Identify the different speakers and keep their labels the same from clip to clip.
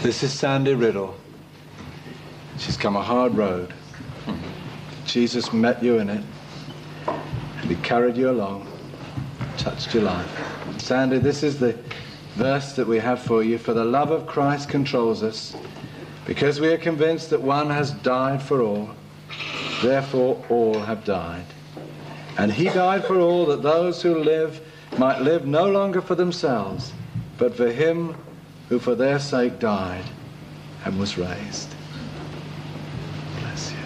Speaker 1: This is Sandy Riddle. She's come a hard road. Jesus met you in it, and he carried you along, touched your life. Sandy, this is the verse that we have for you. For the love of Christ controls us, because we are convinced that one has died for all, therefore all have died. And he died for all that those who live might live no longer for themselves, but for him who for their sake died and was raised. Bless you.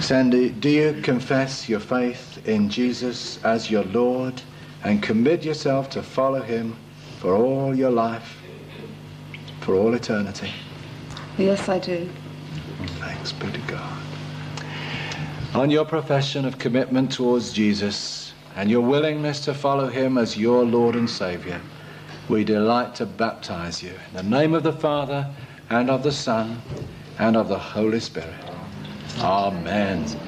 Speaker 1: Sandy, do you confess your faith in Jesus as your Lord and commit yourself to follow him for all your life, for all eternity?
Speaker 2: Yes, I do.
Speaker 1: Thanks be to God. On your profession of commitment towards Jesus and your willingness to follow him as your Lord and Savior, we delight to baptize you in the name of the Father and of the Son and of the Holy Spirit. Amen.